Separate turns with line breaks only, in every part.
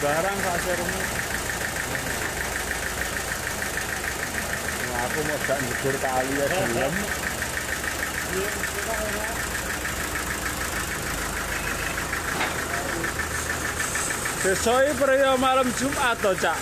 Sembarang kasirmu. Nah, aku mau gak nyebur kali ya gelem. Besok iki priyo malam Jumat to, Cak.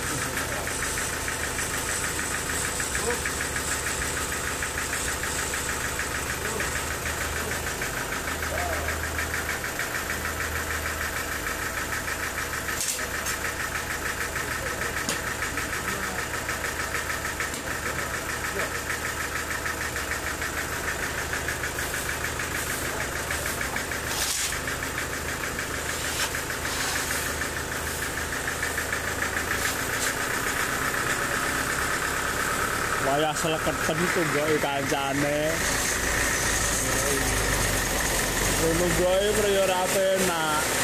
Seleketen tunggoke kancane. Nunggoke priyo ra penak.